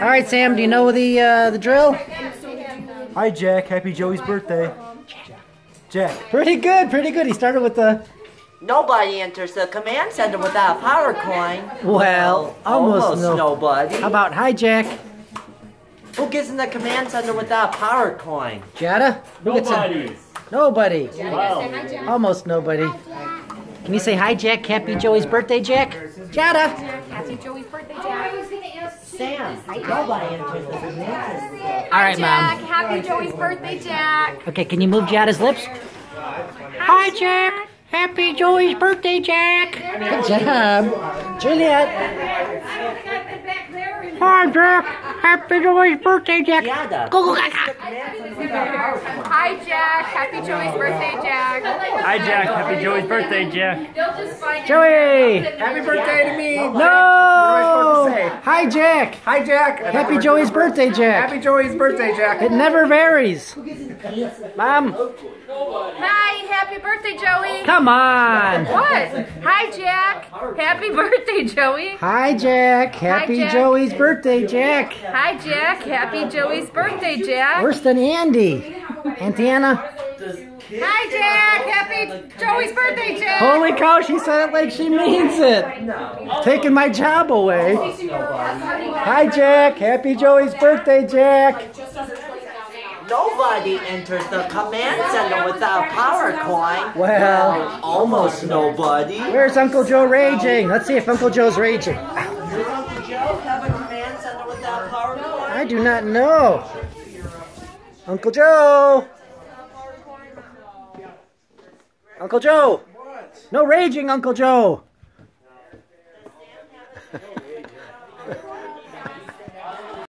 All right, Sam. Do you know the uh, the drill? Hi, Jack. Happy Joey's birthday. Jack. Pretty good. Pretty good. He started with the Nobody enters the command center without a power coin. well, almost, Almost no. nobody. How about hi, Jack? Who gets in the command center without a power coin? Jada? Who gets in? Nobody. Nobody. Wow. Almost nobody. Can you say hi, Jack? Happy Joey's birthday, Jack? Jada. Happy Joey's birthday, Jack. Sam. Nobody enters the. All right, Jack, Mom. happy Joey's birthday, Jack. Okay, can you move Jada's lips? Hi, Jack. Happy Joey's birthday, Jack. Good job. Juliet. Hi, Jack. Happy Joey's birthday, Jack. Yada. Go, go, go, go. Hi, Jack. Happy Joey's birthday, Jack. Hi, Jack. Happy Joey's birthday, Jack. Joey. Happy birthday to me. No. supposed to say? Hi, Jack. Hi, Jack. Happy Joey's birthday, Jack. Happy Joey's birthday, Jack. It never varies. Mom, Hi, happy birthday, Joey. come on. What? Hi, Jack. Happy birthday, Joey. Hi, Jack. Happy Jack. Joey's birthday, Jack. Hi, Jack. Happy Joey's birthday, Jack. Worse than Andy. Auntie Anna. Hi, Jack. Happy Joey's birthday, Jack. Holy cow, she said it like she means it. Taking my job away. Hi, Jack. Happy Joey's birthday, Jack. Nobody enters the command center without power coin. Well, Almost nobody. where's Uncle Joe raging? Let's see if Uncle Joe's raging. Does Uncle Joe have a command center without power coin? I do not know. Uncle Joe! Uncle Joe! What? No raging, Uncle Joe!